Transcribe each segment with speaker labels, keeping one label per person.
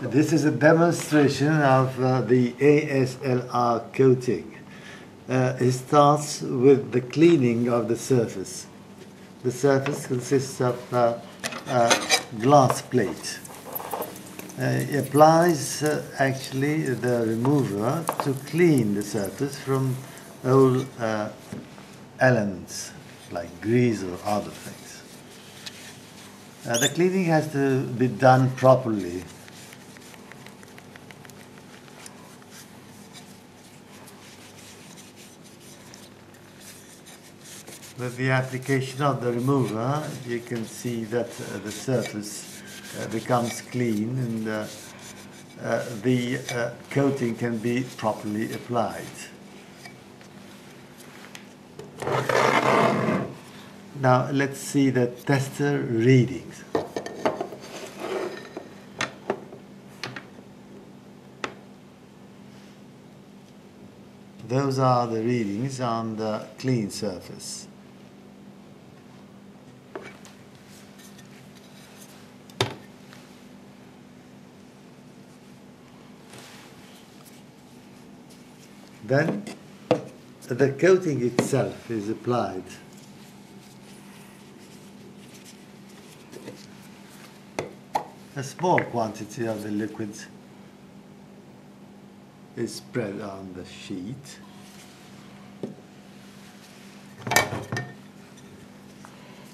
Speaker 1: This is a demonstration of uh, the ASLR coating. Uh, it starts with the cleaning of the surface. The surface consists of uh, a glass plate. Uh, it applies uh, actually the remover to clean the surface from old elements like grease or other things. Uh, the cleaning has to be done properly. With the application of the remover, you can see that uh, the surface uh, becomes clean and uh, uh, the uh, coating can be properly applied. Now let's see the tester readings. Those are the readings on the clean surface. Then the coating itself is applied. A small quantity of the liquid is spread on the sheet.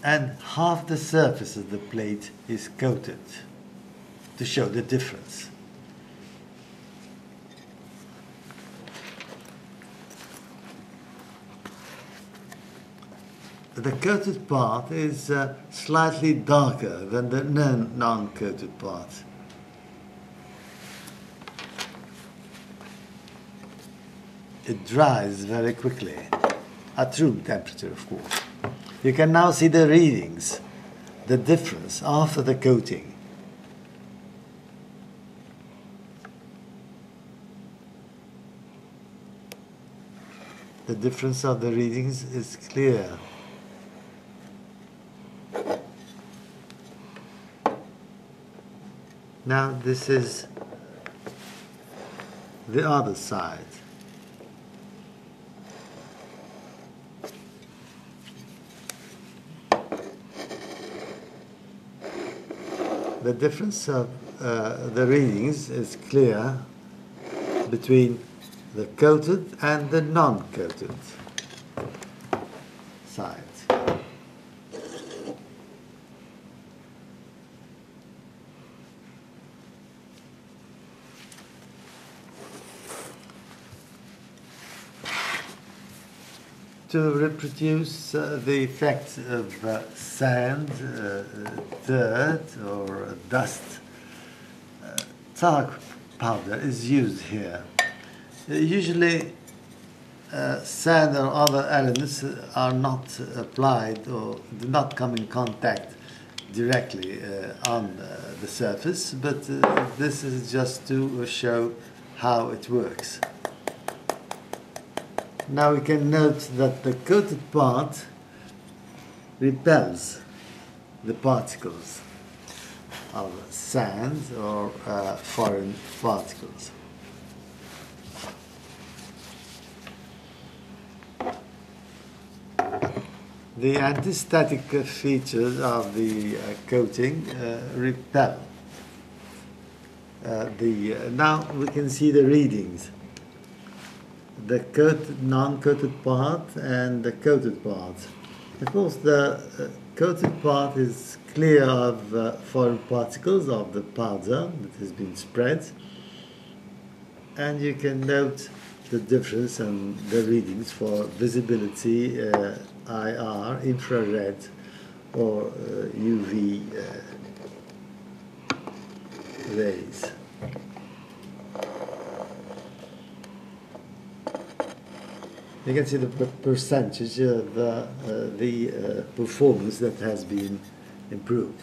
Speaker 1: And half the surface of the plate is coated to show the difference. The coated part is uh, slightly darker than the non-coated part. It dries very quickly, at room temperature of course. You can now see the readings, the difference after the coating. The difference of the readings is clear. Now this is the other side. The difference of uh, the readings is clear between the coated and the non-coated sides. To reproduce uh, the effect of uh, sand, uh, dirt, or dust. Uh, talc powder is used here. Uh, usually, uh, sand or other elements are not applied or do not come in contact directly on the surface, but this is just to show how it works. Now we can note that the coated part repels the particles of sand or uh, foreign particles. The antistatic features of the uh, coating uh, repel. Uh, the, uh, now we can see the readings the coated, non-coated part and the coated part. Of course, the uh, coated part is clear of uh, foreign particles of the powder that has been spread. And you can note the difference and the readings for visibility, uh, IR, infrared, or UV uh, uh, rays. You can see the percentage of uh, the uh, performance that has been improved.